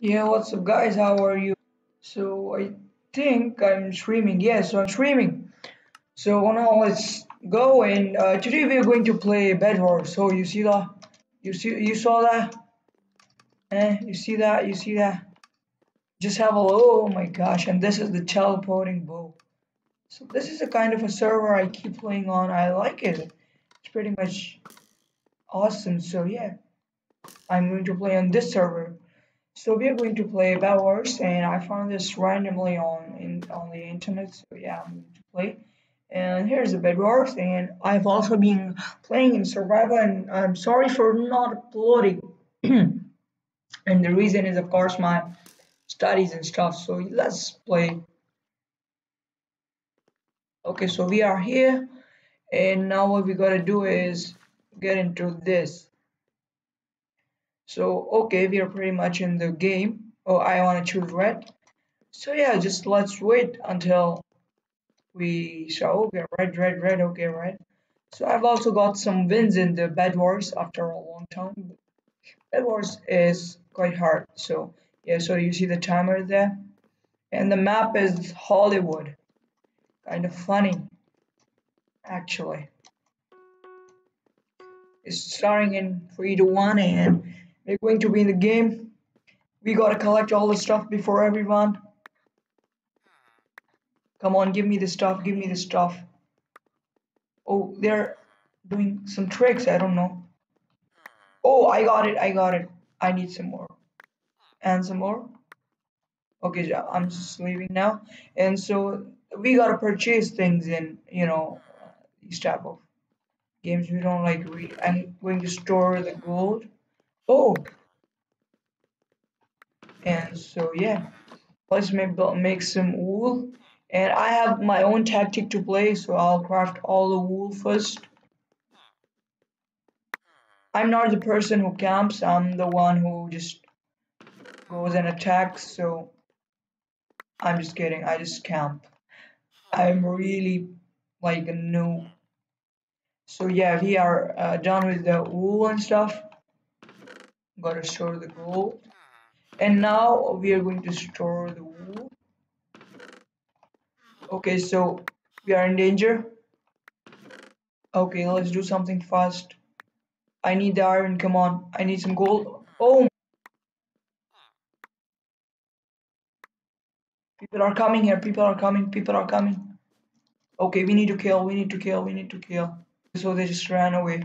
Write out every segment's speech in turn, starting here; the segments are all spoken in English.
Yeah, what's up, guys? How are you? So, I think I'm streaming. Yeah, so I'm streaming. So, now let's go. And uh, today we are going to play Bed Wars. So, you see that? You see? You saw that? Eh? You see that? You see that? Just have a look. Oh my gosh! And this is the teleporting bow. So, this is a kind of a server I keep playing on. I like it. It's pretty much awesome. So, yeah, I'm going to play on this server. So we are going to play Bed Wars, and I found this randomly on in on the internet. So yeah, I'm going to play. And here's the Bed Wars, and I've also been playing in Survival, and I'm sorry for not uploading. and the reason is, of course, my studies and stuff. So let's play. Okay, so we are here, and now what we gotta do is get into this. So, okay, we are pretty much in the game. Oh, I want to choose red. So yeah, just let's wait until we shall. Okay, red, red, red, okay, red. So I've also got some wins in the Bed Wars after a long time. Bed Wars is quite hard. So yeah, so you see the timer there. And the map is Hollywood. Kind of funny, actually. It's starting in 3 to 1 and we're going to be in the game. We gotta collect all the stuff before everyone. Come on, give me the stuff, give me the stuff. Oh, they're doing some tricks, I don't know. Oh, I got it, I got it. I need some more. And some more. Okay, I'm just leaving now. And so we gotta purchase things in, you know, these type of games we don't like read. I'm going to store the gold. Oh, and so yeah, let's make make some wool. And I have my own tactic to play, so I'll craft all the wool first. I'm not the person who camps. I'm the one who just goes and attacks. So I'm just kidding. I just camp. I'm really like a noob. So yeah, we are uh, done with the wool and stuff. Gotta store the gold. And now we are going to store the wool. Okay, so we are in danger. Okay, let's do something fast. I need the iron, come on. I need some gold. Oh! People are coming here, people are coming, people are coming. Okay, we need to kill, we need to kill, we need to kill. So they just ran away.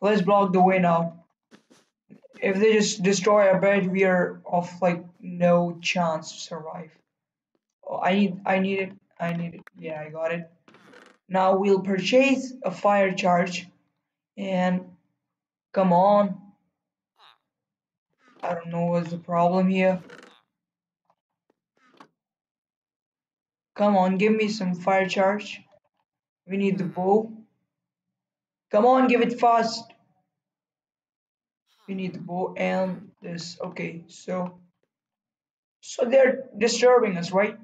Let's block the way now if they just destroy our bed, we are of like no chance to survive. Oh, I need, I need it, I need it. Yeah, I got it. Now we'll purchase a fire charge, and come on. I don't know what's the problem here. Come on, give me some fire charge. We need the hmm. bow. Come on, give it fast we need the bow and this okay so so they're disturbing us right?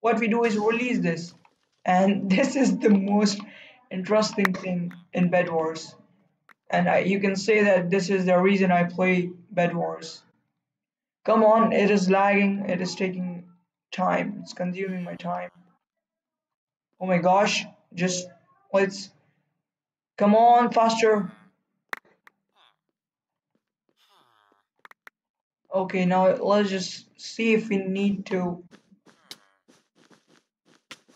What we do is release this. And this is the most interesting thing in bed wars. And I, you can say that this is the reason i play bed wars. Come on it is lagging it is taking time it's consuming my time. Oh my gosh just let's come on faster Okay, now let's just see if we need to.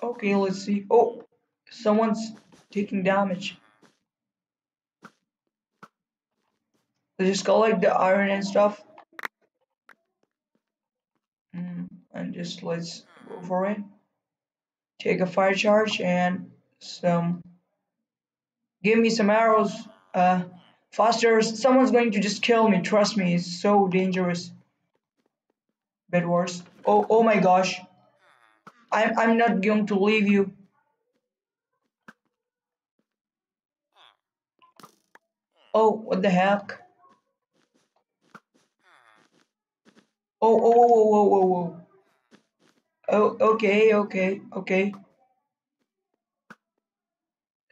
Okay, let's see. Oh, someone's taking damage. Let's just collect the iron and stuff. Mm, and just let's go for it. Take a fire charge and some. Give me some arrows. Uh, Faster, someone's going to just kill me. Trust me, it's so dangerous. Bed Wars. Oh, oh my gosh. I'm, I'm not going to leave you. Oh, what the heck? Oh, oh, oh, oh, oh, oh. Oh, okay, okay, okay.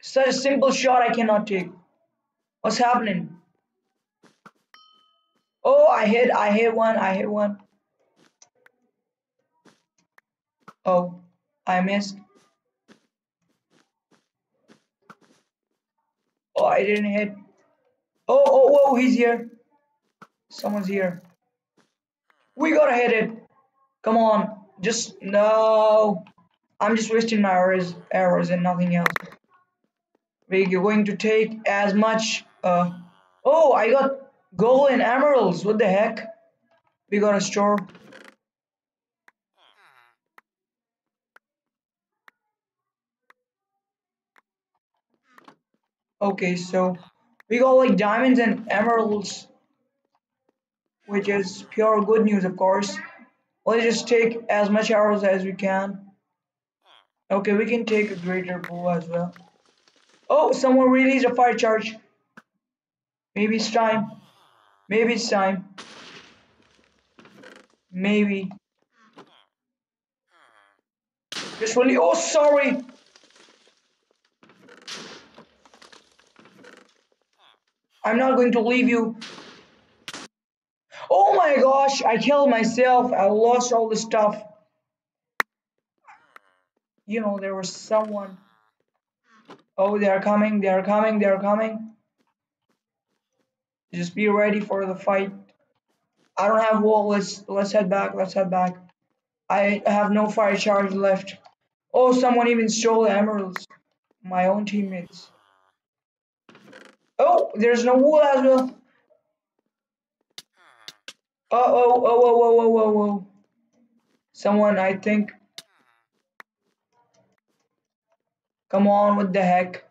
Such a simple shot I cannot take. What's happening? Oh, I hit, I hit one, I hit one. Oh, I missed. Oh, I didn't hit. Oh, oh, whoa, he's here. Someone's here. We gotta hit it. Come on. Just, no. I'm just wasting my arrows, arrows and nothing else. We're going to take as much, uh, oh, I got gold and emeralds. What the heck? We got a store. Okay, so we got like diamonds and emeralds, which is pure good news, of course. Let's just take as much arrows as we can. Okay, we can take a greater bow as well. Oh, someone released a fire charge. Maybe it's time. Maybe it's time. Maybe. Just really. Oh, sorry. I'm not going to leave you. Oh my gosh, I killed myself. I lost all the stuff. You know, there was someone. Oh, they are coming, they are coming, they are coming. Just be ready for the fight. I don't have wall. Let's let's head back. Let's head back. I have no fire charge left. Oh, someone even stole the emeralds. My own teammates. Oh, there's no wool as well. Oh, oh, oh, oh, oh, oh, oh, oh. Someone, I think. Come on, what the heck?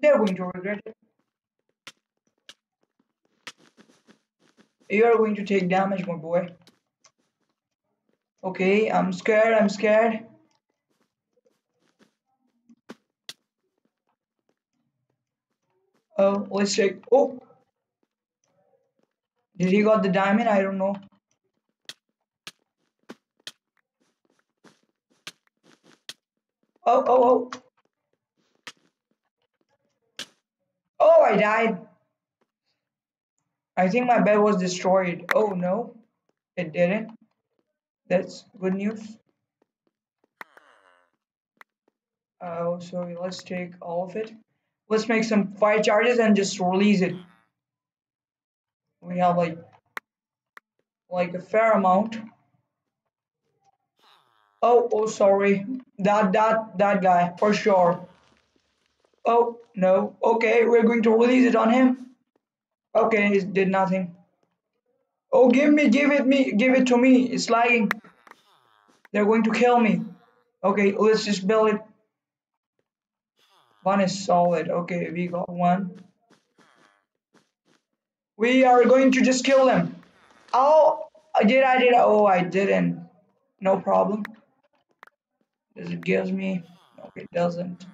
They're going to regret it. You are going to take damage, my boy. Okay, I'm scared, I'm scared. Oh, let's check. Oh! Did he got the diamond? I don't know. Oh, oh, oh. Oh, I died. I think my bed was destroyed. Oh, no. It didn't. That's good news. Oh, so let's take all of it. Let's make some fire charges and just release it. We have like like a fair amount. Oh, oh, sorry. That, that, that guy, for sure. Oh, no. Okay, we're going to release it on him. Okay, he did nothing. Oh, give me, give it me, give it to me. It's lagging. They're going to kill me. Okay, let's just build it. One is solid. Okay, we got one. We are going to just kill them. Oh, did, I did. Oh, I didn't. No problem. Does it gives me? No, it doesn't.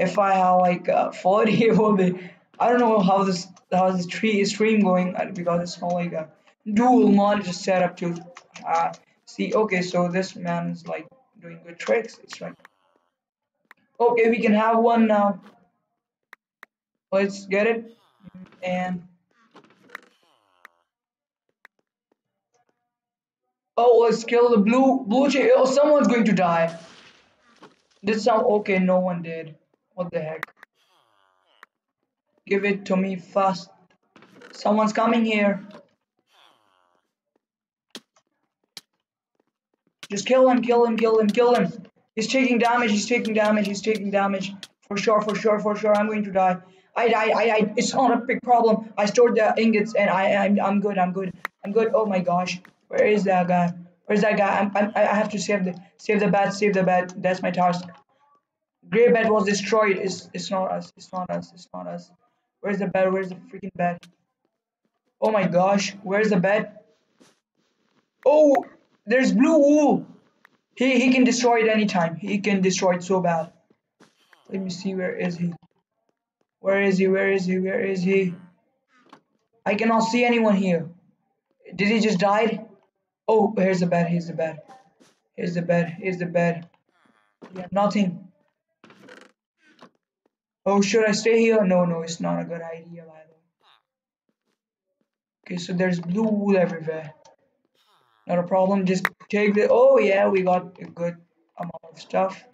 If I have like uh, 40, it will be. I don't know how this how this tree stream going uh, because it's not like a dual monitor setup to uh, see. Okay, so this man is like doing good tricks. It's like okay, we can have one now. Let's get it and. Oh, let's kill the blue blue jay. Oh, someone's going to die. Did some okay? No one did. What the heck? Give it to me fast. Someone's coming here. Just kill him, kill him, kill him, kill him. He's taking damage, he's taking damage, he's taking damage. For sure, for sure, for sure, I'm going to die. I, I, I, I it's not a big problem. I stored the ingots and I, I'm, I'm good, I'm good, I'm good. Oh my gosh. Where is that guy? Where's that guy? I'm, I'm, I have to save the save the bat. Save the bat. That's my task. Grey bed was destroyed. It's it's not us. It's not us. It's not us. Where's the bed? Where's the freaking bed? Oh my gosh. Where's the bed? Oh, there's blue wool. He he can destroy it anytime. He can destroy it so bad. Let me see. Where is he? Where is he? Where is he? Where is he? I cannot see anyone here. Did he just die? Oh, here's the bed. Here's the bed. Here's the bed. Here's the bed. Yeah, nothing. Oh, should I stay here? No, no, it's not a good idea, way. Okay, so there's blue wool everywhere. Not a problem, just take the... Oh, yeah, we got a good amount of stuff.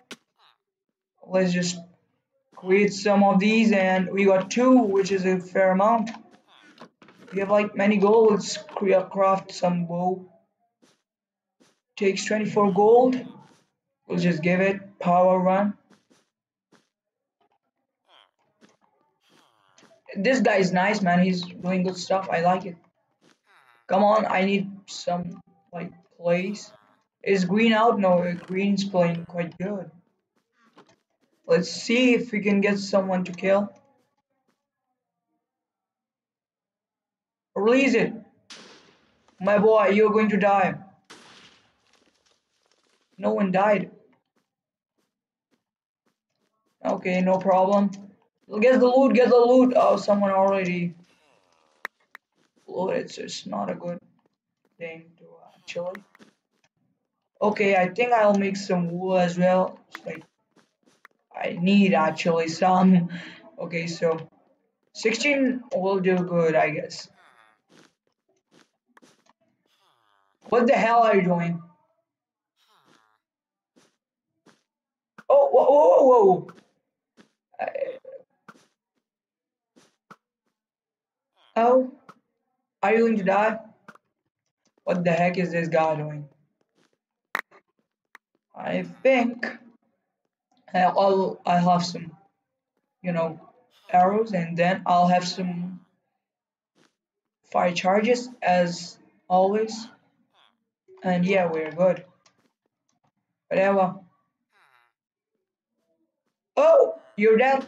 Let's just create some of these, and we got two, which is a fair amount. We have like many gold. Let's craft some bow. Takes 24 gold. We'll just give it power run. This guy is nice, man. He's doing good stuff. I like it. Come on, I need some like plays. Is green out? No, green's playing quite good. Let's see if we can get someone to kill. Release it. My boy, you're going to die. No one died. Okay, no problem. Get the loot, get the loot. Oh, someone already looted, so it's not a good thing to actually. Okay, I think I'll make some wool as well. Like I need actually some. Okay, so 16 will do good, I guess. What the hell are you doing? Oh, whoa, whoa, whoa. Uh, oh, are you going to die? What the heck is this guy doing? I think I'll I'll have some, you know, arrows, and then I'll have some fire charges as always. And yeah, we're good. Whatever. Oh, you're dead.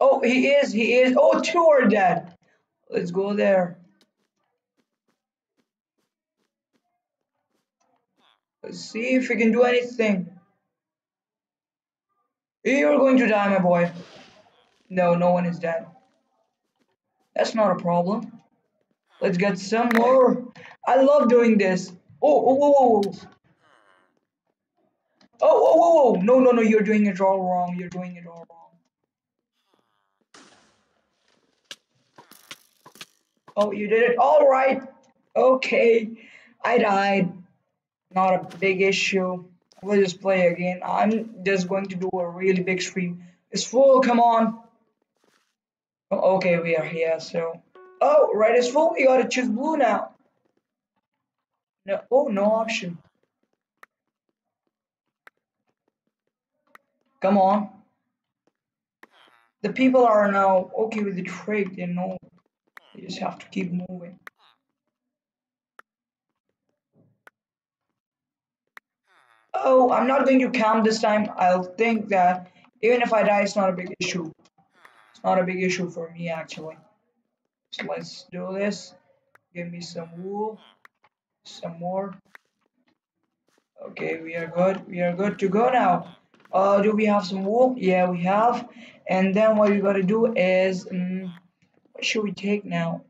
Oh, he is, he is. Oh, two are dead. Let's go there. Let's see if we can do anything. You're going to die, my boy. No, no one is dead. That's not a problem. Let's get some more. I love doing this. Oh, oh, whoa, whoa, whoa. Oh, whoa, whoa, whoa. No, no, no, you're doing it all wrong. You're doing it all wrong. Oh, you did it all right. Okay. I died. Not a big issue. We'll just play again. I'm just going to do a really big stream. It's full, come on. Oh, okay, we are here, so. Oh, red is full. We gotta choose blue now. No, oh, no option. Come on. The people are now okay with the trick. They know. They just have to keep moving. Oh, I'm not going to camp this time. I'll think that even if I die, it's not a big issue. It's not a big issue for me, actually. So let's do this. Give me some wool some more okay we are good we are good to go now uh do we have some wool yeah we have and then what we gotta do is um, should we take now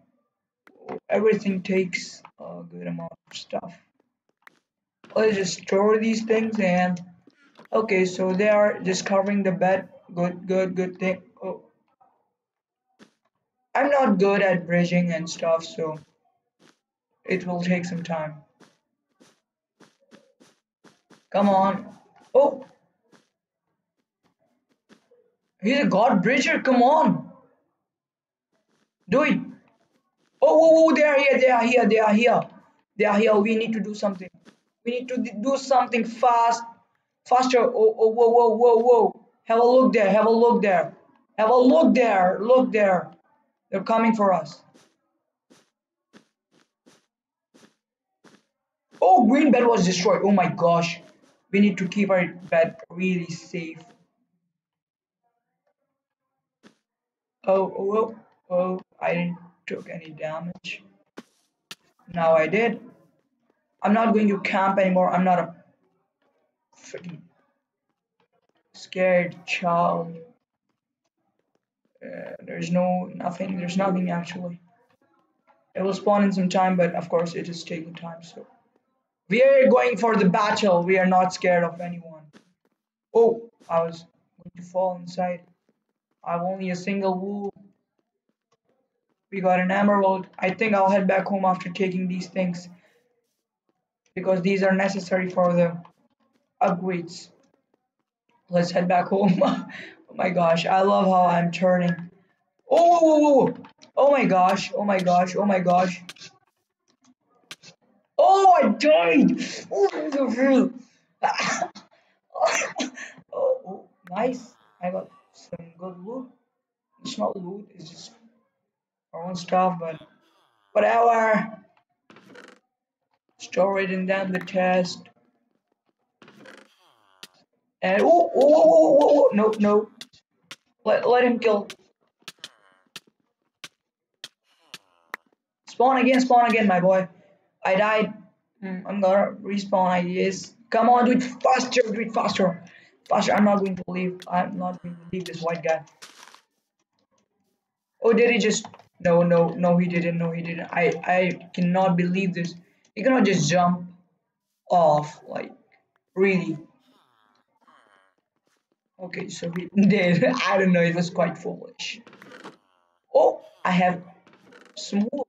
everything takes a good amount of stuff let's just store these things and okay so they are just covering the bed good good good thing oh i'm not good at bridging and stuff so it will take some time. Come on. Oh! He's a god bridger, come on! Do it! Oh, whoa, whoa, they are here, they are here, they are here. They are here, we need to do something. We need to do something fast. Faster. Oh, oh, whoa, whoa, whoa, whoa. Have a look there, have a look there. Have a look there, look there. They're coming for us. Oh, green bed was destroyed. Oh my gosh. We need to keep our bed really safe. Oh, oh, oh, oh, I didn't took any damage. Now I did. I'm not going to camp anymore. I'm not a freaking scared child. Uh, there's no nothing. There's nothing actually. It will spawn in some time, but of course it is taking time. So. We are going for the battle. We are not scared of anyone. Oh, I was going to fall inside. I have only a single wool. We got an emerald. I think I'll head back home after taking these things. Because these are necessary for the upgrades. Let's head back home. oh my gosh, I love how I'm turning. Oh, whoa, whoa, whoa. oh my gosh, oh my gosh, oh my gosh. Oh, I died! Oh, oh, oh, nice. I got some good loot. It's not loot, it's just own stuff, but whatever. Store it in down the chest. And oh, oh, oh, oh, oh, no, no. Let let him kill. Spawn again, spawn again, my boy. I died. Mm, I'm gonna respawn, I guess. Come on, do it faster, do it faster. Faster, I'm not going to leave. I'm not going to leave this white guy. Oh, did he just... No, no, no, he didn't. No, he didn't. I, I cannot believe this. He cannot just jump off. Like, really. Okay, so he did. I don't know. It was quite foolish. Oh, I have some more.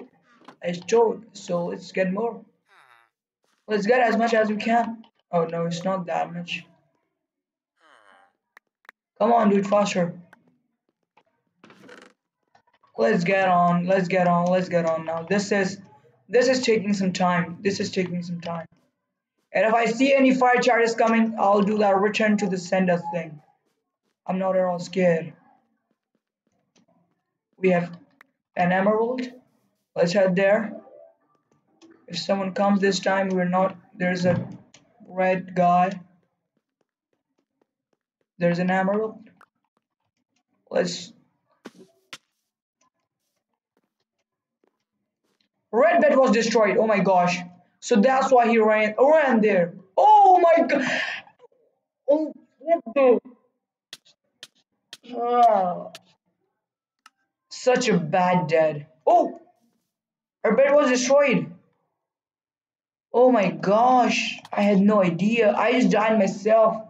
I stored. So let's get more. Let's get as much as we can. Oh, no, it's not that much. Come on, do it faster. Let's get on. Let's get on. Let's get on now. This is this is taking some time. This is taking some time. And if I see any fire charges coming, I'll do that return to the sender thing. I'm not at all scared. We have an emerald. Let's head there. If someone comes this time, we're not. There's a red guy. There's an emerald. Let's Red bed was destroyed. Oh my gosh. So that's why he ran ran there. Oh my god. Oh what the oh. Such a bad dead. Oh her bed was destroyed. Oh my gosh. I had no idea. I just died myself.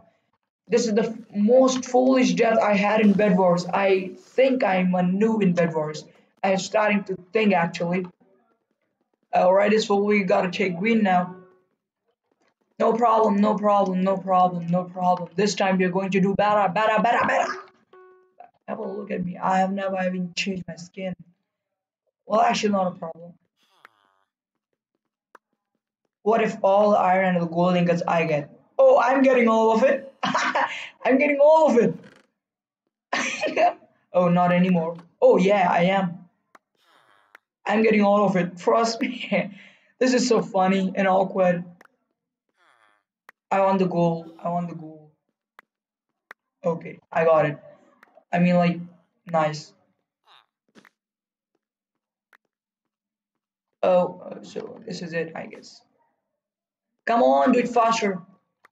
This is the most foolish death I had in Bed Wars. I think I'm a noob in Bed Wars. I'm starting to think actually. Alright, it's what we gotta take green now. No problem, no problem, no problem, no problem. This time you're going to do better, better, better, better. Have a look at me. I have never even changed my skin. Well, actually, not a problem. What if all the iron and the gold ingots I get? Oh, I'm getting all of it. I'm getting all of it. oh, not anymore. Oh, yeah, I am. I'm getting all of it. Trust me. this is so funny and awkward. I want the goal. I want the goal. Okay, I got it. I mean, like, nice. Oh, so this is it, I guess. Come on, do it faster.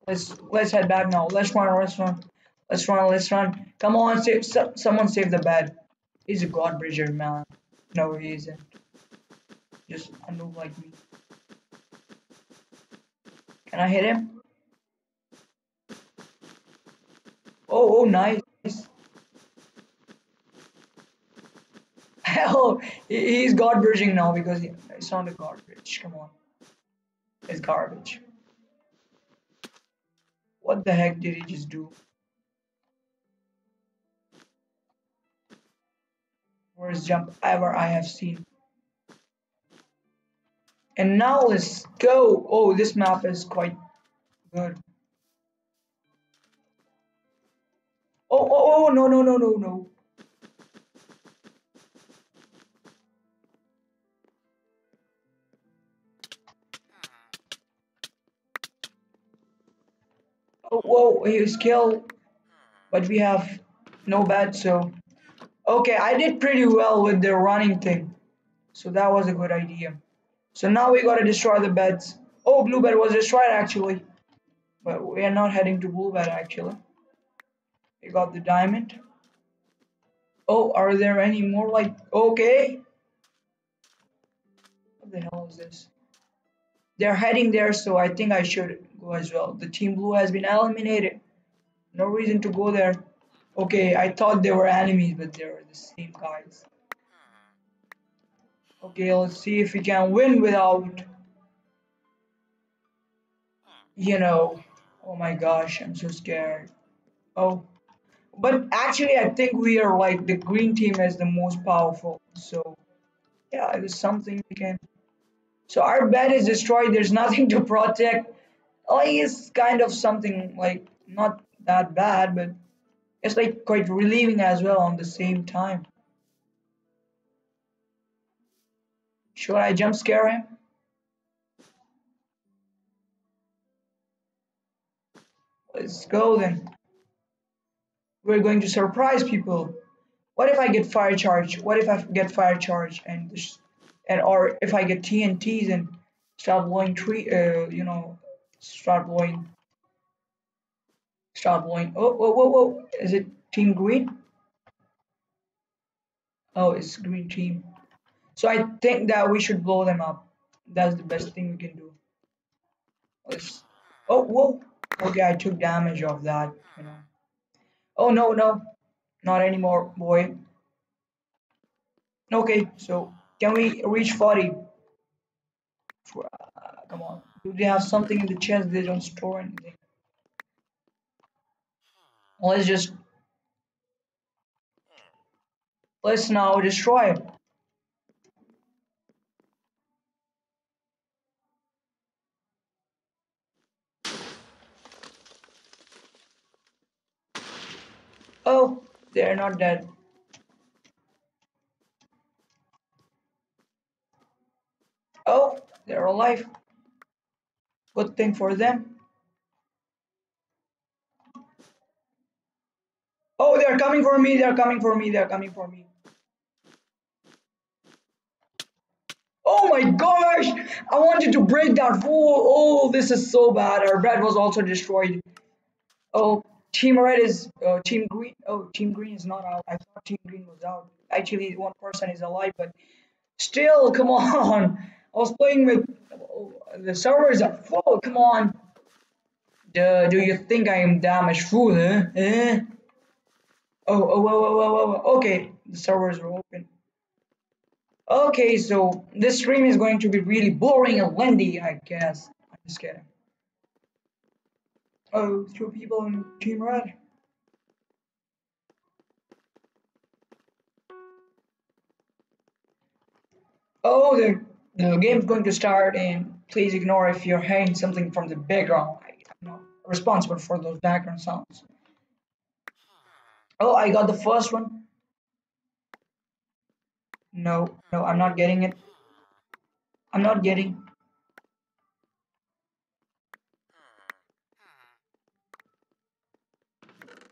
Let's let's head back now. Let's run, let's run, let's run, let's run. Come on, save, someone save the bed. He's a god bridger, man. No, he isn't. Just noob like me. Can I hit him? Oh, oh, nice. Hell, he's god bridging now because he, it's not a garbage. Come on. It's garbage. What the heck did he just do? Worst jump ever I have seen. And now let's go. Oh, this map is quite good. Oh, oh, oh, no, no, no, no, no. Oh, whoa, he was killed. But we have no bed, so... Okay, I did pretty well with the running thing. So that was a good idea. So now we gotta destroy the beds. Oh, blue bed was destroyed actually. But we are not heading to blue bed actually. We got the diamond. Oh, are there any more like, okay. What the hell is this? They're heading there, so I think I should go as well. The team blue has been eliminated. No reason to go there. Okay, I thought they were enemies, but they're the same guys. Okay, let's see if we can win without, you know, oh my gosh, I'm so scared. Oh, but actually, I think we are like the green team is the most powerful. So yeah, it is something we can. So our bed is destroyed. There's nothing to protect. Like it's kind of something like not that bad, but it's like quite relieving as well on the same time. Should I jump scare him? Let's go then. We're going to surprise people. What if I get fire charge? What if I get fire charge and and or if I get TNTs and start blowing tree, uh, you know, start blowing, start blowing. Oh, whoa, whoa, whoa! Is it Team Green? Oh, it's Green Team. So I think that we should blow them up. That's the best thing we can do. Let's. Oh, whoa! Okay, I took damage of that. You know. Oh no, no, not anymore, boy. Okay, so can we reach 40? Uh, come on. Do they have something in the chest? They don't store anything. Let's just let's now destroy it. Oh, they're not dead. Oh, they're alive. Good thing for them. Oh, they're coming for me. They're coming for me. They're coming for me. Oh my gosh! I wanted to break that wall. Oh, this is so bad. Our bed was also destroyed. Oh, Team Red is uh, Team Green. Oh, Team Green is not out. I thought Team Green was out. Actually, one person is alive, but still, come on. I was playing with oh, the servers are full. Come on. Do you think I am damaged fool, huh? Eh? Oh, oh, okay. The servers are open. Okay, so this stream is going to be really boring and lengthy, I guess. I'm just kidding. Oh, two people in Team Red. Oh, the, the game's going to start and please ignore if you're hearing something from the background. I, am not responsible for those background sounds. Oh, I got the first one. No, no, I'm not getting it. I'm not getting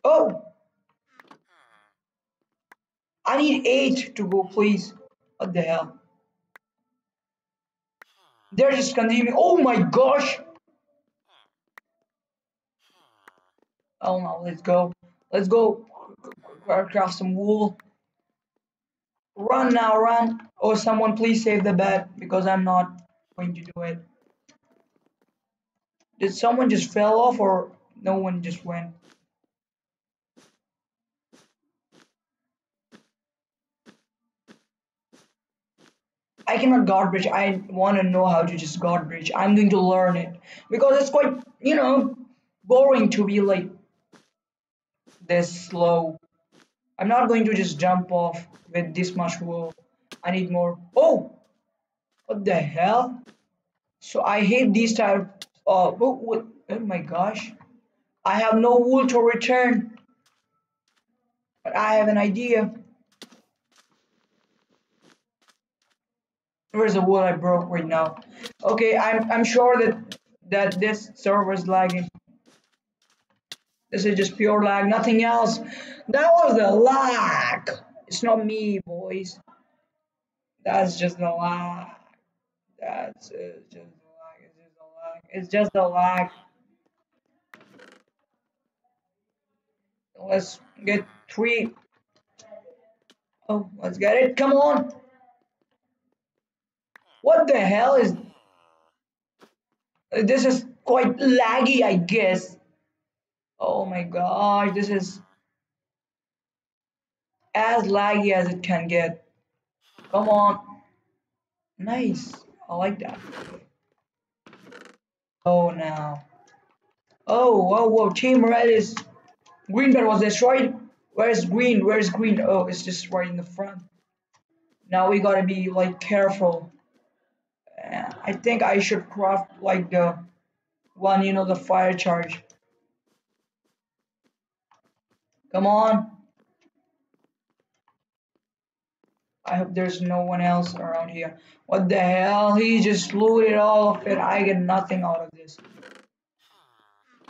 Oh! I need eight to go, please. What the hell? They're just continuing. Oh my gosh! Oh no, let's go. Let's go craft some wool. Run now, run. Oh, someone please save the bed because I'm not going to do it. Did someone just fell off or no one just went? I cannot god bridge. I want to know how to just god bridge. I'm going to learn it because it's quite, you know, boring to be like this slow. I'm not going to just jump off with this much wool. I need more. Oh, what the hell? So I hate these type. Uh, oh, what, oh my gosh, I have no wool to return. But I have an idea. Where's the wool I broke right now? Okay, I'm I'm sure that that this server is lagging. This is just pure lag, nothing else. That was the lag. It's not me, boys. That's just the lag. That's uh, just the lag. It's just the lag. It's just the lag. Let's get three. Oh, let's get it. Come on. What the hell is... This is quite laggy, I guess. Oh my gosh, this is... as laggy as it can get. Come on. Nice. I like that. Oh, now. Oh, whoa, whoa. Team Red is... Green was destroyed. Where's green? Where's green? Oh, it's just right in the front. Now we gotta be, like, careful. Uh, I think I should craft, like, the one, you know, the fire charge. Come on. I hope there's no one else around here. What the hell? He just looted all of it. I get nothing out of this.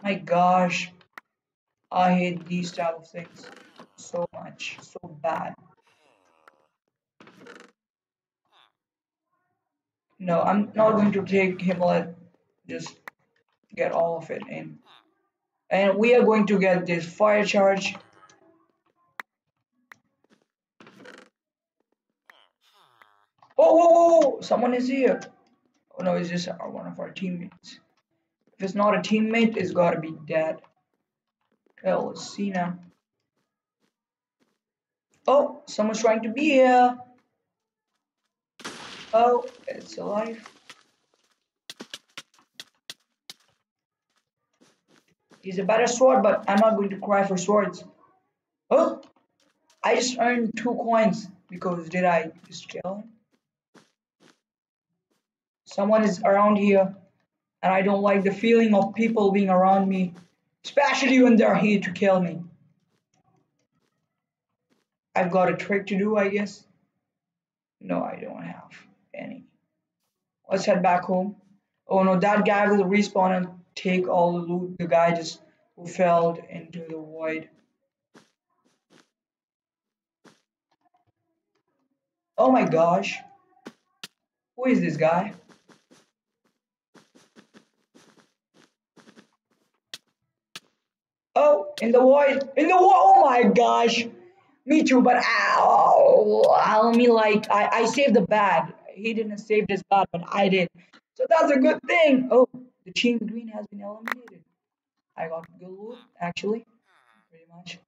My gosh. I hate these type of things so much. So bad. No, I'm not going to take Himalaya. Just get all of it in. And we are going to get this fire charge Oh, whoa, whoa, whoa, someone is here. Oh no, it's just one of our teammates. If it's not a teammate, it's gotta be dead. Okay, let's see now. Oh, someone's trying to be here. Oh, it's alive. He's a better sword, but I'm not going to cry for swords. Oh, I just earned two coins because did I just kill him? someone is around here and I don't like the feeling of people being around me, especially when they're here to kill me. I've got a trick to do, I guess. No, I don't have any. Let's head back home. Oh no, that guy will respawn and take all the loot. The guy just who fell into the void. Oh my gosh. Who is this guy? Oh, in the void. In the void. Oh my gosh. Me too, but ow. I mean, like, I, I saved the bad. He didn't save this bad, but I did. So that's a good thing. Oh, the team green has been eliminated. I got good loot, actually. Pretty much.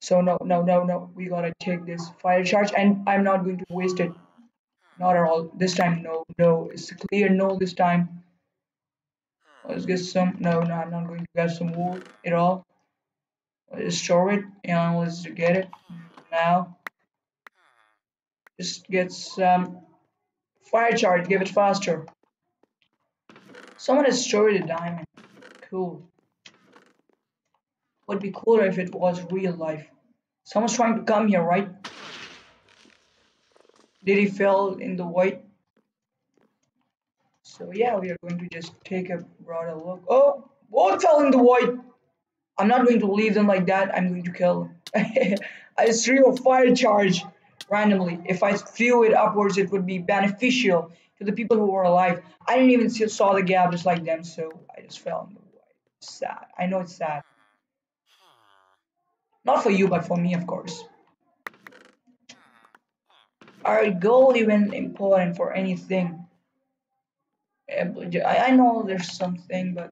So no, no, no, no. We gotta take this fire charge, and I'm not going to waste it. Not at all. This time, no, no. It's clear no this time. Let's get some. No, no, I'm not going to get some wood at all let's store it and let's get it now just get some fire charge give it faster. Someone has stored a diamond. Cool. Would be cooler if it was real life. Someone's trying to come here right? Did he fell in the void so yeah we are going to just take a broader look. Oh what fell in the void I'm not going to leave them like that. I'm going to kill them. I just threw a fire charge randomly. If I threw it upwards, it would be beneficial to the people who were alive. I didn't even see, saw the gap just like them, so I just fell in the void. Sad. I know it's sad. Not for you, but for me, of course. Are gold even important for anything? I know there's something, but...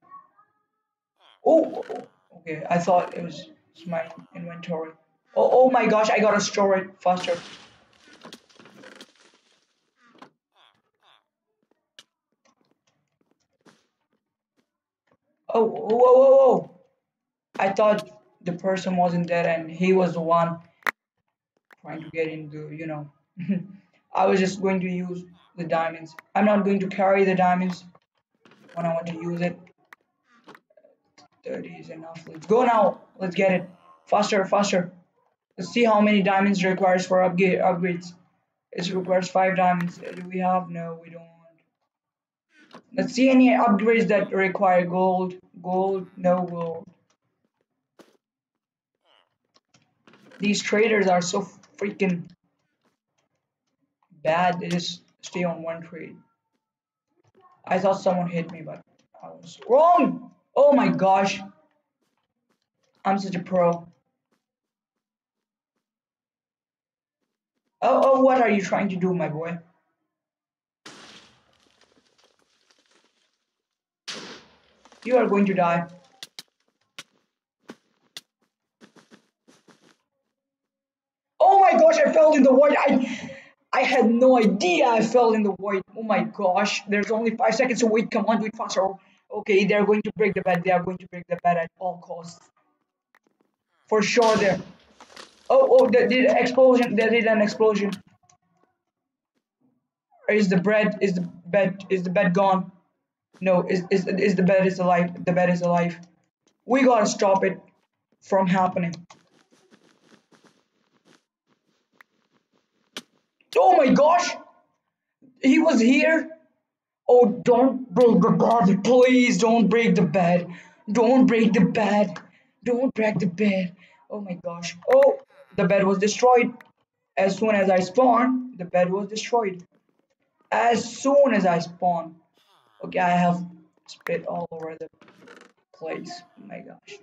Oh, oh, oh! Okay, I thought it was my inventory. Oh, oh my gosh, I gotta store it faster. Oh, whoa, whoa, whoa. I thought the person wasn't dead and he was the one trying to get into, you know. I was just going to use the diamonds. I'm not going to carry the diamonds when I want to use it. 30 is enough. Let's go now. Let's get it. Faster, faster. Let's see how many diamonds requires for upgrade upgrades. It requires 5 diamonds. Do we have? No, we don't. Let's see any upgrades that require gold. Gold, no gold. These traders are so freaking bad. They just stay on one trade. I thought someone hit me, but I was wrong. Oh my gosh. I'm such a pro. Oh, oh, what are you trying to do, my boy? You are going to die. Oh my gosh, I fell in the void. I I had no idea I fell in the void. Oh my gosh. There's only five seconds to wait. Come on, do it faster. Okay, they're going to break the bed. They are going to break the bed at all costs. For sure there. Oh, oh, they did an explosion. They did an explosion. Is the bread, is the bed, is the bed gone? No, is, is, is the bed is alive. The bed is alive. We gotta stop it from happening. Oh my gosh! He was here. Oh, don't break the bed. Please don't break the bed. Don't break the bed. Don't break the bed. Oh my gosh. Oh, the bed was destroyed. As soon as I spawned, the bed was destroyed. As soon as I spawned. Okay, I have spit all over the place. Oh my gosh.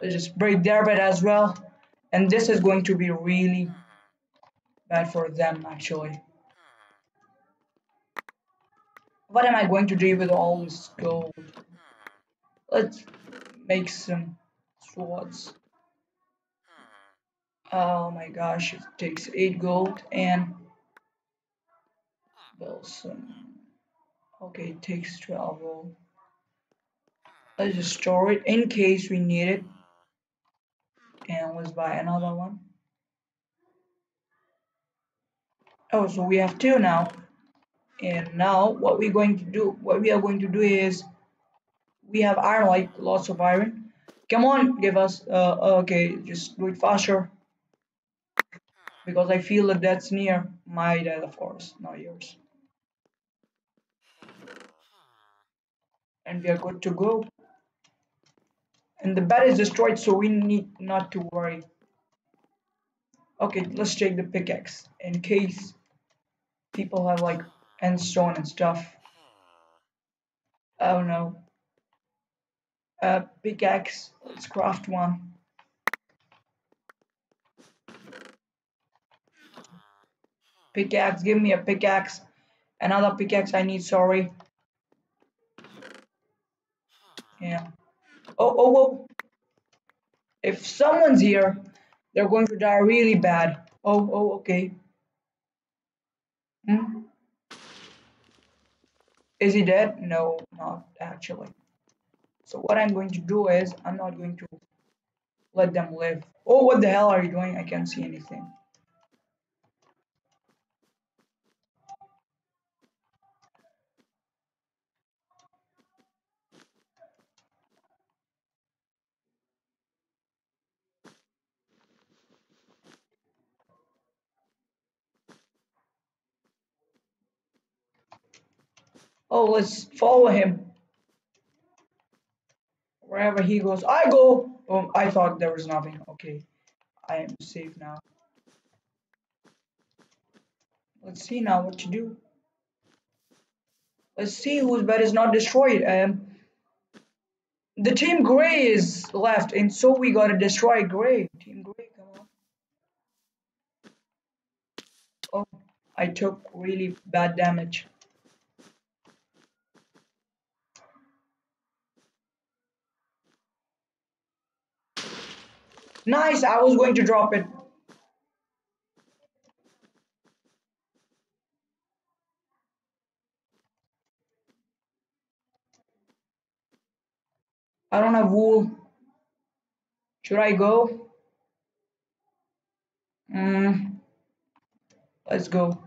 Let's just break their bed as well. And this is going to be really bad for them actually. What am I going to do with all this gold? Let's make some swords. Oh my gosh, it takes 8 gold and some. Okay, it takes 12 gold. Let's just store it in case we need it. And let's buy another one. Oh, so we have two now and now what we're going to do what we are going to do is we have iron like lots of iron come on give us uh, okay just do it faster because I feel that that's near my death of course not yours and we are good to go and the bed is destroyed so we need not to worry okay let's take the pickaxe in case people have like end stone and stuff. Oh no. A pickaxe. Let's craft one. Pickaxe. Give me a pickaxe. Another pickaxe I need, sorry. Yeah. Oh, oh, oh. If someone's here, they're going to die really bad. Oh, oh, okay. Hmm? Is he dead? No, not actually. So what I'm going to do is, I'm not going to let them live. Oh, what the hell are you doing? I can't see anything. Oh, let's follow him. Wherever he goes, I go. Oh, I thought there was nothing. Okay, I am safe now. Let's see now what to do. Let's see whose bed is not destroyed. Um, the team gray is left, and so we gotta destroy gray. Team gray, come on. Oh, I took really bad damage. Nice, I was going to drop it. I don't have wool. Should I go? Mm. Let's go.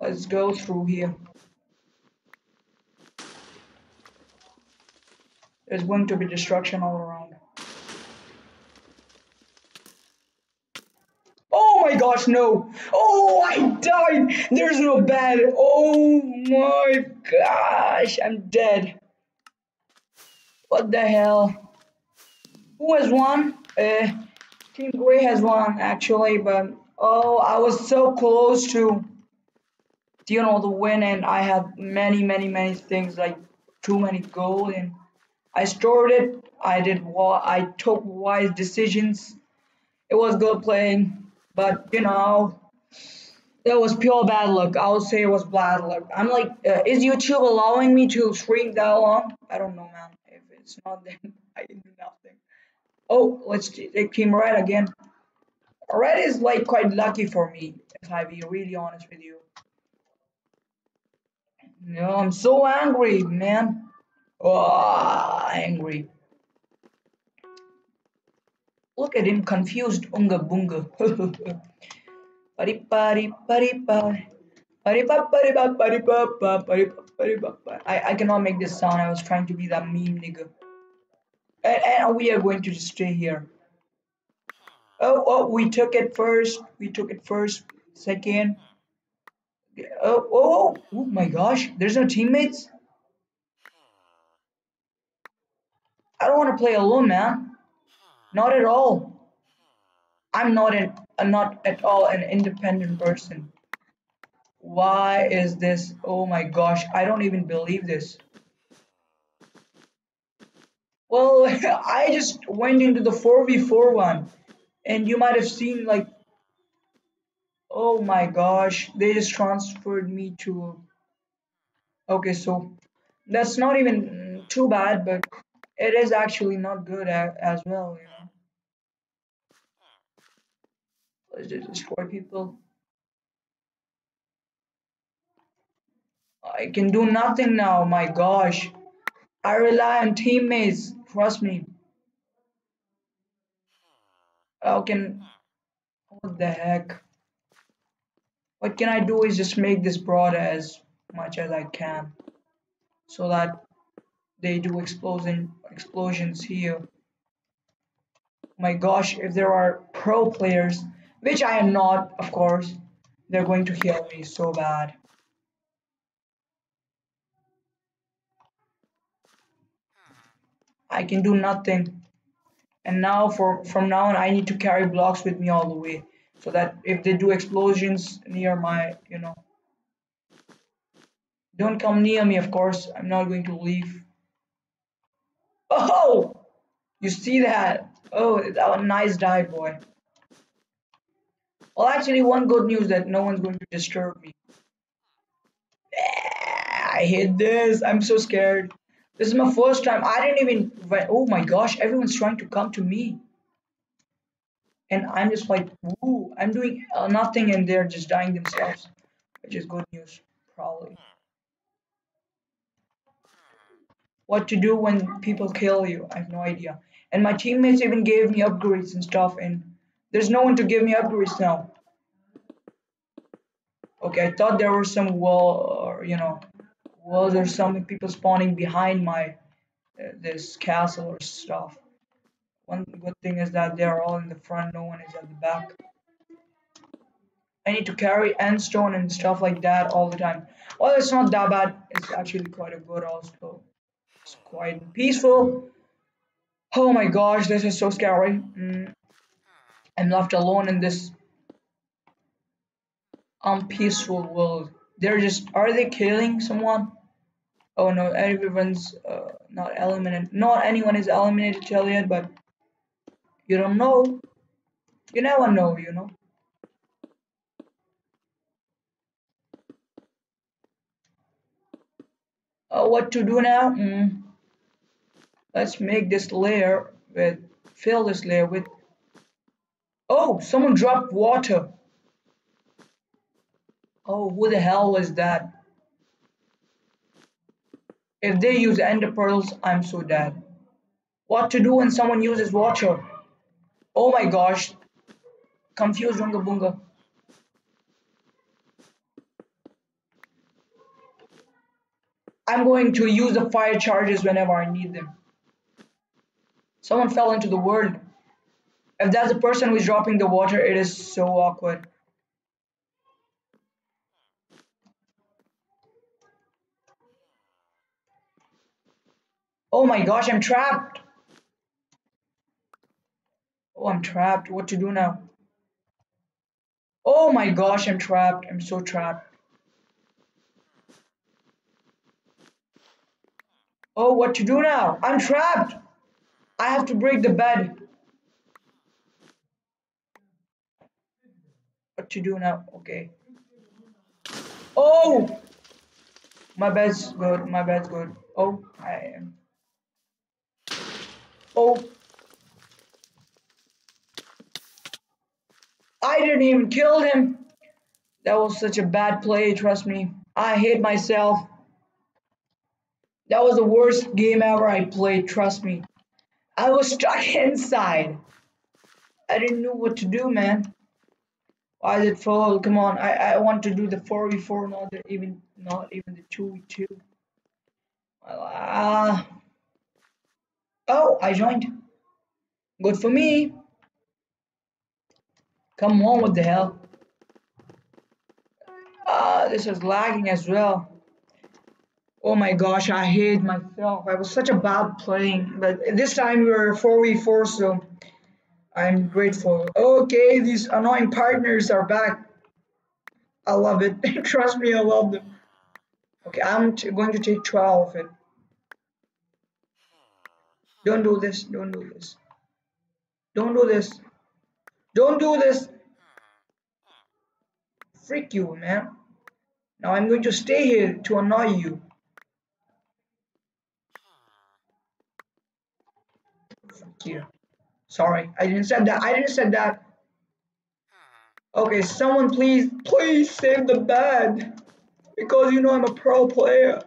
Let's go through here. There's going to be destruction all around. my gosh, no. Oh, I died. There's no bed. Oh my gosh, I'm dead. What the hell? Who has won? Uh, Team Gray has won, actually, but oh, I was so close to, you know, the win, and I had many, many, many things, like too many gold, and I stored it. I did what I took wise decisions. It was good playing. But you know, it was pure bad luck. I would say it was bad luck. I'm like, uh, is YouTube allowing me to stream that long? I don't know, man. If it's not, then I do nothing. Oh, let's take Team Red again. red is like quite lucky for me, if I be really honest with you. No, I'm so angry, man. Oh, angry. Look at him, confused unga bunga. pari pari pari pari. Pari pa pari pa pari pa pa pari pa pari pa pa. I, I cannot make this sound. I was trying to be that meme nigga. And, and we are going to just stay here. Oh, oh, we took it first. We took it first. Second. Oh, oh, oh, oh my gosh. There's no teammates? I don't want to play alone, man. Not at all. I'm not I'm not at all an independent person. Why is this? Oh my gosh, I don't even believe this. Well, I just went into the 4v4 one and you might have seen like oh my gosh, they just transferred me to Okay, so that's not even too bad, but it is actually not good as well, you know. Let's just destroy people. I can do nothing now, my gosh. I rely on teammates, trust me. How can... What the heck? What can I do is just make this broad as much as I can. So that they do explosion explosions here. My gosh, if there are pro players which I am not, of course. They're going to heal me so bad. I can do nothing. And now for from now on I need to carry blocks with me all the way. So that if they do explosions near my, you know. Don't come near me, of course. I'm not going to leave. Oh! You see that? Oh, that was a nice dive, boy. Well, actually, one good news that no one's going to disturb me. I hate this. I'm so scared. This is my first time. I didn't even. Oh my gosh! Everyone's trying to come to me, and I'm just like, woo! I'm doing nothing, and they're just dying themselves, which is good news, probably. What to do when people kill you? I have no idea. And my teammates even gave me upgrades and stuff, and there's no one to give me upgrades now. Okay, I thought there were some wall, or you know, walls or some people spawning behind my uh, this castle or stuff. One good thing is that they are all in the front, no one is at the back. I need to carry end stone and stuff like that all the time. Well, it's not that bad. It's actually quite a good also. It's quite peaceful. Oh my gosh, this is so scary. Mm. I'm left alone in this unpeaceful world. They're just are they killing someone? Oh no, everyone's uh, not eliminated. Not anyone is eliminated till yet, but you don't know. You never know, you know. Uh, what to do now? Mm. Let's make this layer with fill this layer with Oh, someone dropped water. Oh, who the hell is that? If they use ender pearls, I'm so dead. What to do when someone uses water? Oh my gosh. Confused Runga Bunga. I'm going to use the fire charges whenever I need them. Someone fell into the world. If that's the person who is dropping the water, it is so awkward. Oh my gosh, I'm trapped. Oh, I'm trapped. What to do now? Oh my gosh, I'm trapped. I'm so trapped. Oh, what to do now? I'm trapped. I have to break the bed. What to do now? Okay. Oh! My bed's good. My bed's good. Oh, I am. Oh. I didn't even kill him. That was such a bad play, trust me. I hate myself. That was the worst game ever I played, trust me. I was stuck inside. I didn't know what to do, man. Why did it fall? Come on, I, I want to do the 4v4, not the, even not even the 2v2. Well, uh, oh, I joined. Good for me. Come on, what the hell? Uh, this is lagging as well. Oh my gosh, I hate myself. I was such a bad playing, but this time we are 4v4, so I'm grateful. Okay, these annoying partners are back. I love it. Trust me, I love them. Okay, I'm going to take 12 of it. Don't do this. Don't do this. Don't do this. Don't do this. Freak you, man. Now I'm going to stay here to annoy you. Fuck you. Sorry, I didn't said that. I didn't said that. Okay, someone please, please save the bed. Because you know I'm a pro player.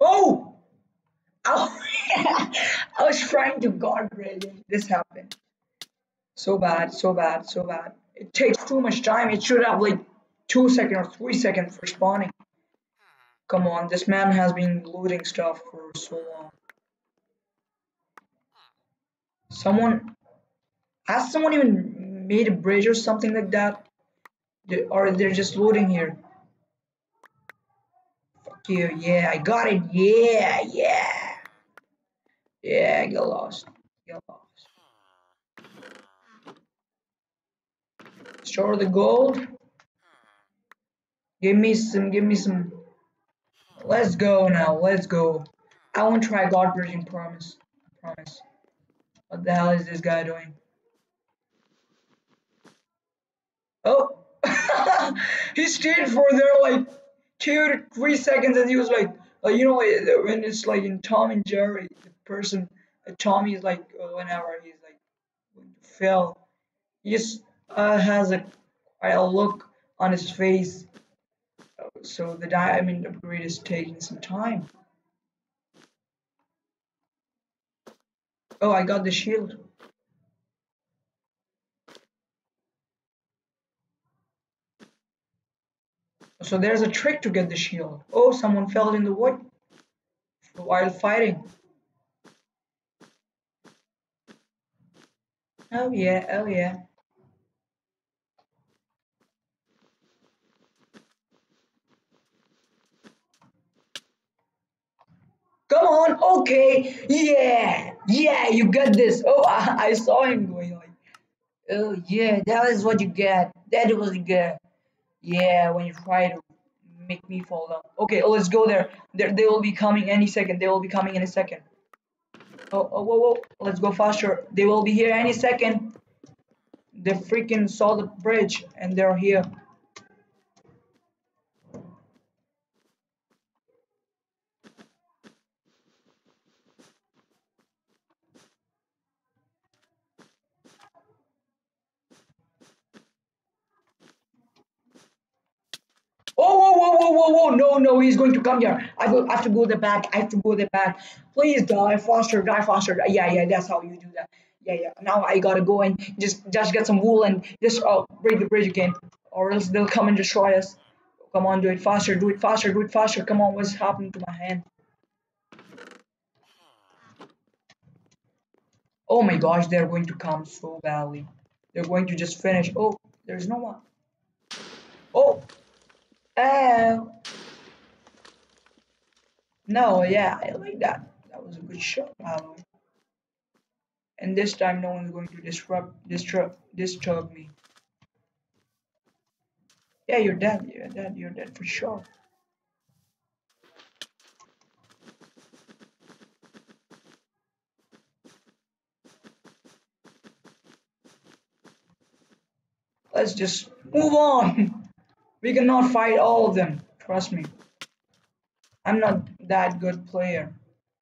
Oh! Oh, I was trying to god bridge. This happened. So bad, so bad, so bad. It takes too much time. It should have like two seconds or three seconds for spawning. Come on, this man has been looting stuff for so long. Someone, has someone even made a bridge or something like that? Or they're just looting here? Fuck you, yeah, I got it, yeah, yeah. Yeah, get lost, get lost. Store the gold. Give me some, give me some Let's go now. Let's go. I won't try God bridging. Promise. Promise. What the hell is this guy doing? Oh, he stayed for there like two to three seconds, and he was like, uh, you know, when it's like in Tom and Jerry, the person, Tommy is like, uh, whenever he's like fail, he just uh, has a, a look on his face so the diamond upgrade is taking some time. Oh, I got the shield. So there's a trick to get the shield. Oh, someone fell in the wood while fighting. Oh yeah, oh yeah. Come on, okay, yeah, yeah, you got this. Oh, I, I saw him going like, oh yeah, that is what you get. That you get. Yeah, when you try to make me fall down. Okay, oh, let's go there. They they will be coming any second. They will be coming in a second. Oh, oh, whoa, whoa. Let's go faster. They will be here any second. They freaking saw the bridge and they're here. Oh, whoa, whoa, whoa, whoa, no, no, he's going to come here. I, will, have to go the back. I have to go the back. Please die faster, die faster. Yeah, yeah, that's how you do that. Yeah, yeah. Now I gotta go and just just get some wool and just uh, break the bridge again, or else they'll come and destroy us. Come on, do it faster, do it faster, do it faster. Come on, what's happening to my hand? Oh my gosh, they're going to come so badly. They're going to just finish. Oh, there's no one. Oh, Oh. No, yeah, I like that. That was a good shot. And this time no one's going to disrupt disrupt disturb me. Yeah, you're dead, you're dead, you're dead for sure. Let's just move on. We cannot fight all of them. Trust me. I'm not that good player.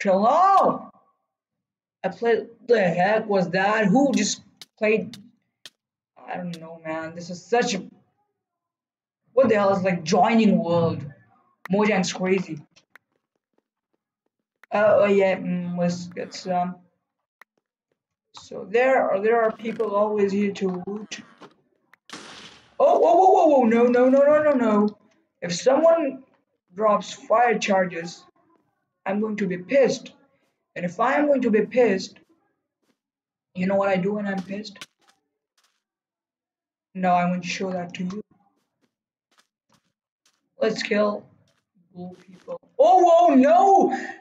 Hello! I played. The heck was that? Who just played? I don't know, man. This is such a. What the hell is like joining world? Mojang's crazy. Oh, uh, yeah, mm, let's get some. So there are there are people always here to loot. Oh! No, no, no, no, no, no! If someone drops fire charges, I'm going to be pissed. And if I am going to be pissed, you know what I do when I'm pissed? No, I want to show that to you. Let's kill blue people. Oh, whoa, no!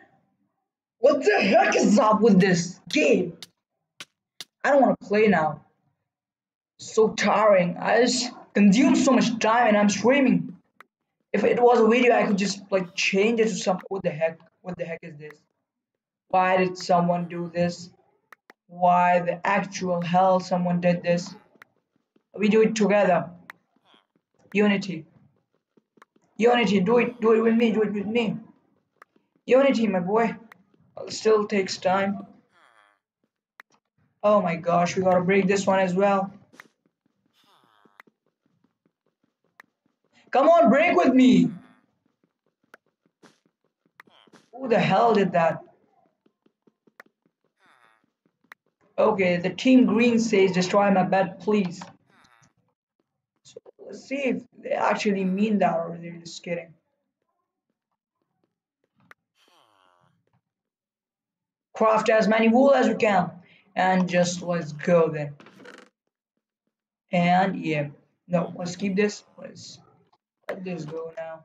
What the heck is up with this game? I don't want to play now. So tiring. I just consume so much time and I'm streaming. If it was a video, I could just like change it to some. What the heck? What the heck is this? Why did someone do this? Why the actual hell someone did this? We do it together. Unity. Unity, do it, do it with me, do it with me. Unity, my boy. It still takes time. Oh my gosh, we gotta break this one as well. Come on, break with me. Who the hell did that? Okay, the team green says destroy my bed, please. So let's see if they actually mean that or they're just kidding. Craft as many wool as we can and just let's go then. And yeah, no, let's keep this. Let's let this go now.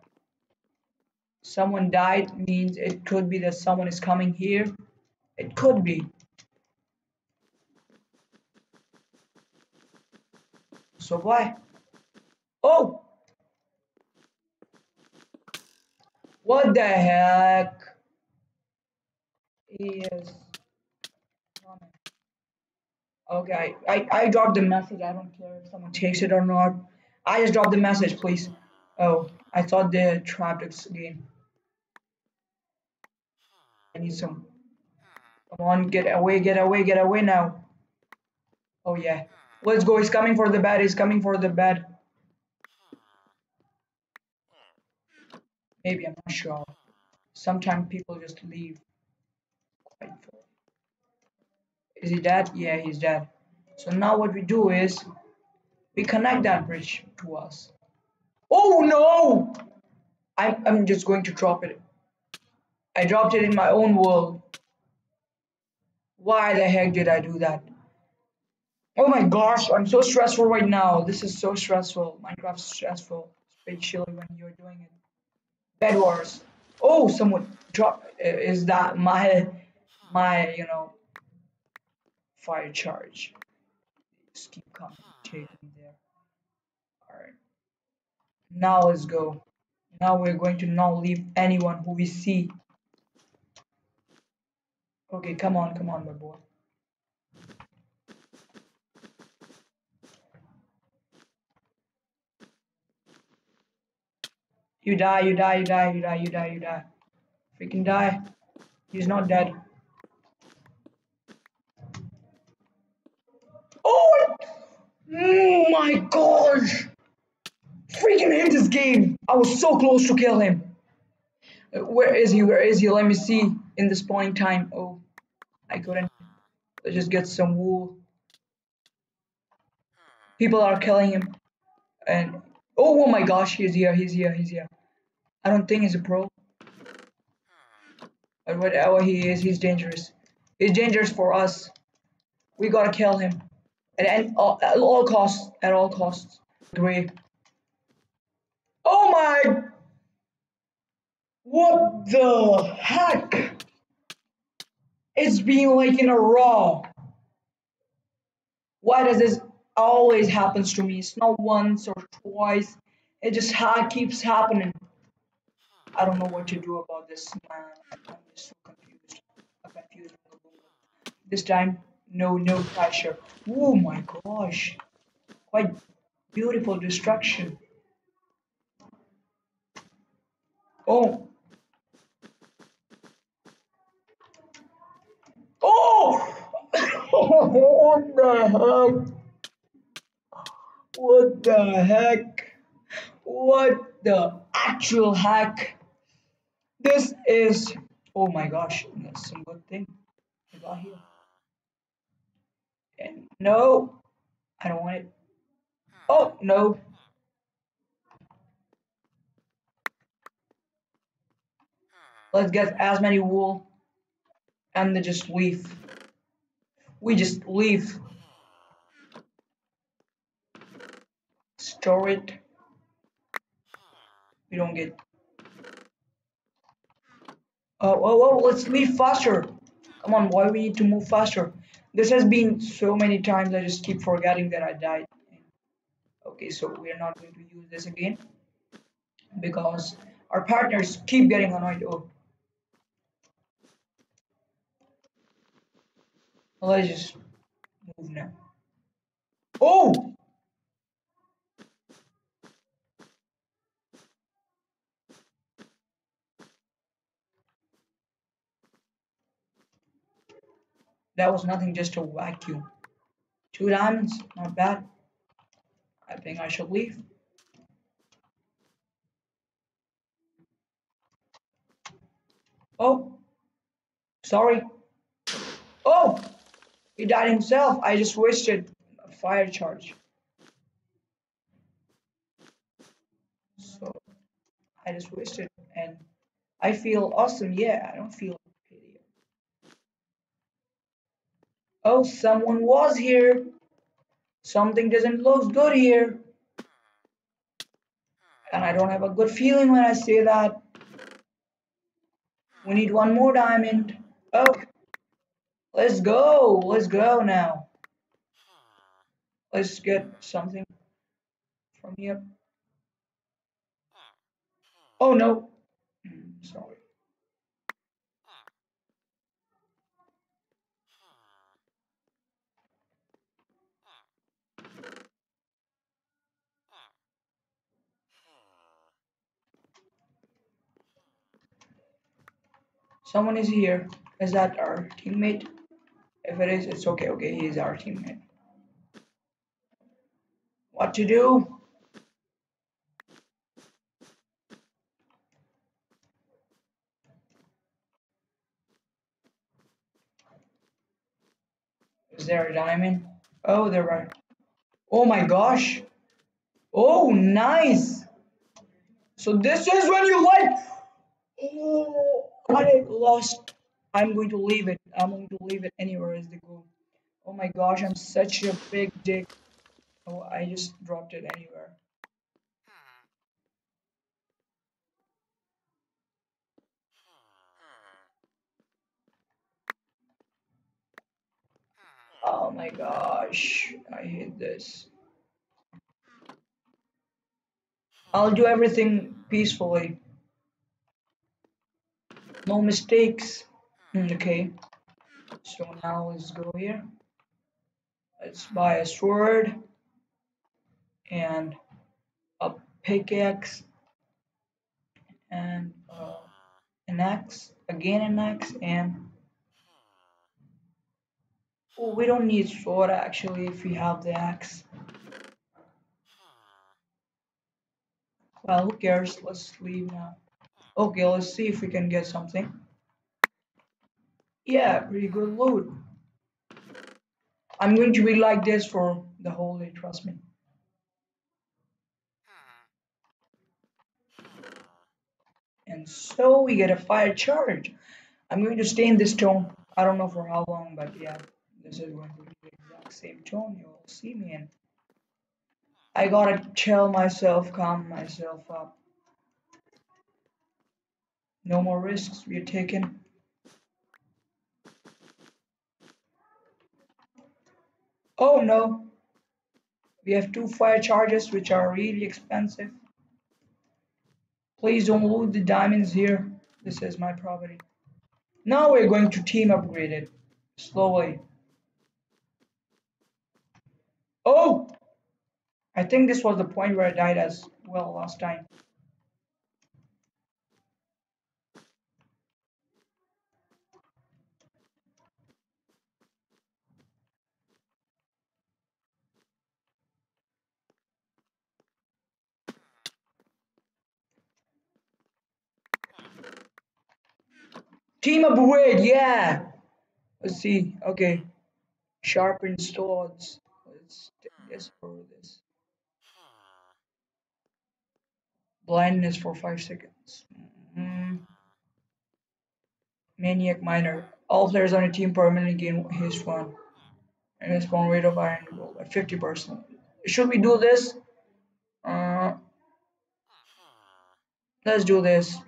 Someone died means it could be that someone is coming here. It could be. So why? Oh! What the heck? Yes. Okay, I, I dropped the message. I don't care if someone takes it or not. I just dropped the message, please. Oh, I thought they trapped again. I need some. Come on, get away, get away, get away now. Oh yeah. Let's go. He's coming for the bed. He's coming for the bed. Maybe, I'm not sure. Sometimes people just leave. Is he dead? Yeah, he's dead. So now what we do is we connect that bridge to us. Oh no! I'm, I'm just going to drop it. I dropped it in my own world. Why the heck did I do that? Oh my gosh, I'm so stressful right now. This is so stressful. Minecraft's stressful, especially when you're doing it. Bed Wars. Oh, someone drop. Uh, is that my, my, you know, fire charge? Just keep coming, taking. Now let's go. Now we're going to not leave anyone who we see. Okay, come on, come on, my boy. You die, you die, you die, you die, you die, you die. Freaking die. He's not dead. Oh! Oh my gosh! Freaking hate this game! I was so close to kill him. Where is he? Where is he? Let me see in this point in time. Oh, I couldn't. Let's just get some wool. People are killing him. And oh, oh my gosh, he's here, he's here, he's here. I don't think he's a pro. But whatever he is, he's dangerous. He's dangerous for us. We gotta kill him. At, at all costs. At all costs. Three. Oh my! What the heck? It's been like in a row. Why does this always happens to me? It's not once or twice. It just keeps happening. I don't know what to do about this, man. I'm just so confused. I'm confused. This time, no, no pressure. Oh my gosh. Quite beautiful destruction. Oh. Oh! what the heck? What the heck? What the actual heck? This is. Oh my gosh, that's some good thing I got here. And no, I don't want it. Hmm. Oh no. Let's get as many wool and then just leave. We just leave. Store it. We don't get. Oh, oh, oh, let's leave faster. Come on, why we need to move faster? This has been so many times, I just keep forgetting that I died. Okay, so we are not going to use this again because our partners keep getting annoyed. Oh, let's just move now. Oh! That was nothing, just a vacuum. Two diamonds, not bad. I think I should leave. Oh, sorry. Oh, he died himself. I just wasted a fire charge. So I just wasted and I feel awesome. Yeah, I don't feel pity. Oh, someone was here. Something doesn't look good here. And I don't have a good feeling when I say that. We need one more diamond. Oh, let's go. Let's go now. Let's get something from here. Oh no. Sorry. Someone is here. Is that our teammate? If it is, it's okay. Okay, he is our teammate. What to do? Is there a diamond? Oh, there are. Oh my gosh. Oh, nice. So this is when you like. Oh, I lost. I'm going to leave it. I'm going to leave it anywhere as they go. Oh my gosh, I'm such a big dick. Oh, I just dropped it anywhere. Oh my gosh, I hate this. I'll do everything peacefully. No mistakes. Hmm, okay. So now let's go here. Let's buy a sword and a pickaxe and uh, an axe, again an axe, and Oh, we don't need sword actually if we have the axe. Well, who cares? Let's leave now. Okay, let's see if we can get something. Yeah, pretty good loot. I'm going to be like this for the whole day, trust me. And so we get a fire charge. I'm going to stay in this tone. I don't know for how long, but yeah this is going to be the exact same tone you will see me in. I gotta chill myself, calm myself up. No more risks we're taking. Oh no, we have two fire charges which are really expensive. Please don't loot the diamonds here. This is my property. Now we're going to team upgrade it slowly. Oh! I think this was the point where I died as well last time. Team upgrade, yeah. Let's see. Okay. Sharpened swords. Let's this for this. Blindness for five seconds. Mm. Maniac Miner. All players on a team permanently gain his one. And the spawn rate of iron gold at 50%. Should we do this? Uh, let's do this.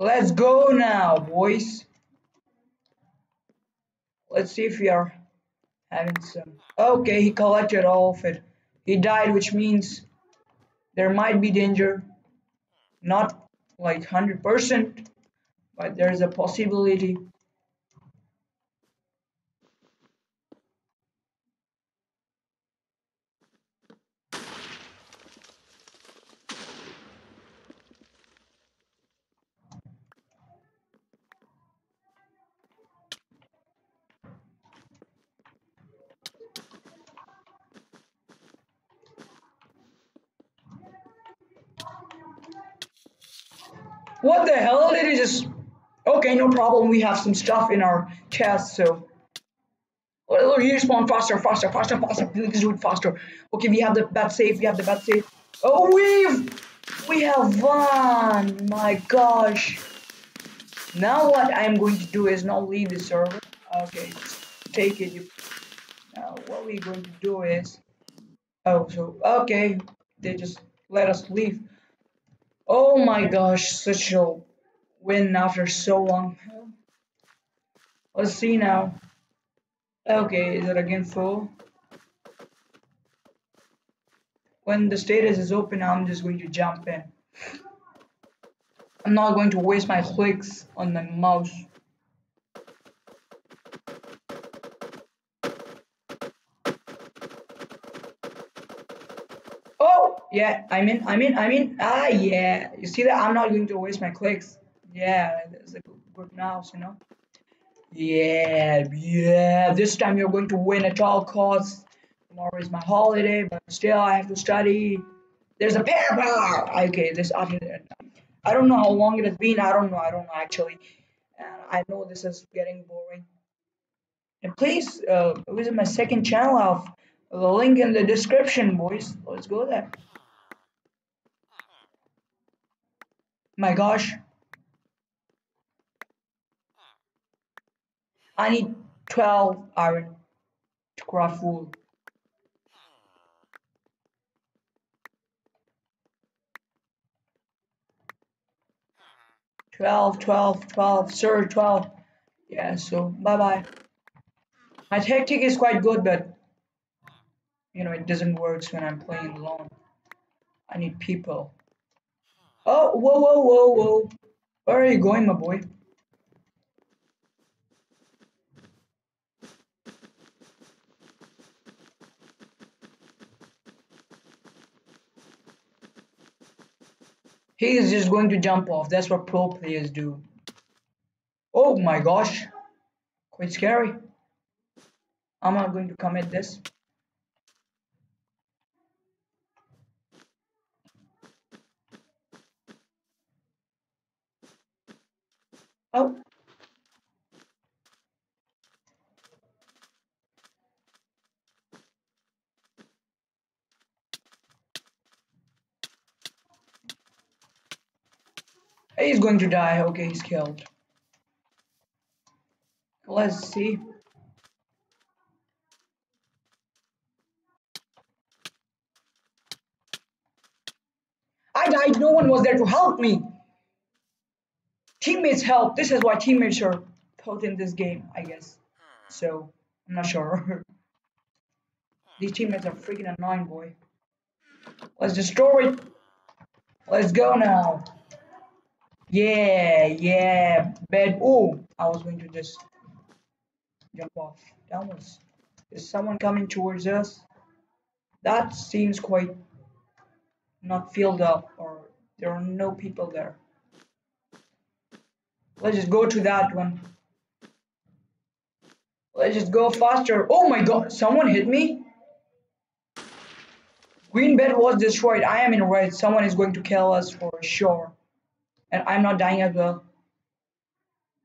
Let's go now, boys. Let's see if we are having some. Okay, he collected all of it. He died, which means there might be danger. Not like 100%, but there's a possibility. What the hell did he just... Okay, no problem. We have some stuff in our chest, so... Oh, you spawn faster, faster, faster, faster. Please do it faster. Okay, we have the bat safe. We have the bat safe. Oh, we've... We have won! My gosh. Now what I'm going to do is not leave the server. Okay, take it. Now what we're going to do is... Oh, so... Okay. They just let us leave. Oh my gosh, such a win after so long. Let's see now. Okay, is it again full? When the status is open, I'm just going to jump in. I'm not going to waste my clicks on the mouse. Oh, yeah, I'm in, I'm in, I'm in. Ah, yeah. You see that? I'm not going to waste my clicks. Yeah, that's a good mouse, you know. Yeah, yeah. This time you're going to win at all costs. Tomorrow is my holiday, but still I have to study. There's a paper. Okay, this I don't know how long it has been. I don't know. I don't know actually. Uh, I know this is getting boring. And please uh, visit my second channel. I'll the link in the description, boys. Let's go there. My gosh. I need 12 iron to craft wool. Twelve, twelve, twelve, sir, twelve. Yeah, so bye bye. My tactic is quite good, but you know it doesn't work when I'm playing alone. I need people. Oh, whoa, whoa, whoa, whoa. Where are you going, my boy? He is just going to jump off. That's what pro players do. Oh my gosh. Quite scary. I'm not going to commit this. Oh. He's going to die. Okay, he's killed. Let's see. I died. No one was there to help me teammates help. This is why teammates are put in this game, I guess. So I'm not sure. These teammates are freaking annoying, boy. Let's destroy it. Let's go now. Yeah, yeah, bed. Oh, I was going to just jump off. That was. Is someone coming towards us? That seems quite not filled up, or there are no people there. Let's just go to that one. Let's just go faster. Oh my god, someone hit me? Green bed was destroyed. I am in red. Someone is going to kill us for sure. And I'm not dying as well.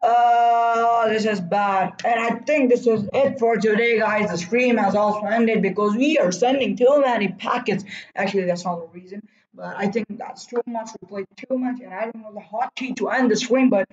Uh, this is bad. And I think this is it for today, guys. The stream has also ended because we are sending too many packets. Actually, that's not the reason. But I think that's too much. We played too much, and I don't know the hotkey to end the stream. But